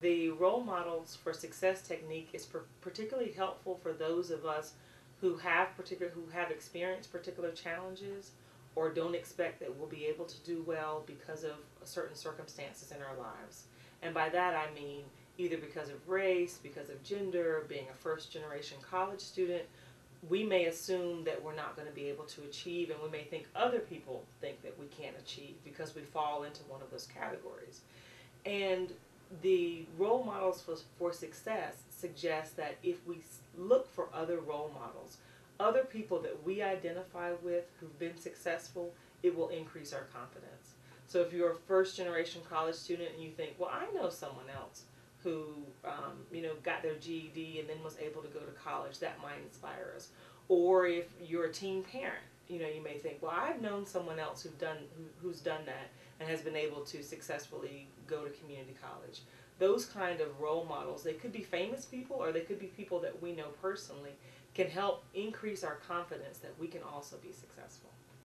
The role models for success technique is particularly helpful for those of us who have particular who have experienced particular challenges or don't expect that we'll be able to do well because of certain circumstances in our lives. And by that I mean either because of race, because of gender, being a first generation college student, we may assume that we're not going to be able to achieve and we may think other people think that we can't achieve because we fall into one of those categories. And the role models for, for success suggest that if we look for other role models, other people that we identify with who've been successful, it will increase our confidence. So if you're a first generation college student and you think, well, I know someone else who, um, you know, got their GED and then was able to go to college, that might inspire us. Or if you're a teen parent, you know, you may think, well, I've known someone else who've done who, who's done that and has been able to successfully go to community college. Those kind of role models, they could be famous people or they could be people that we know personally, can help increase our confidence that we can also be successful.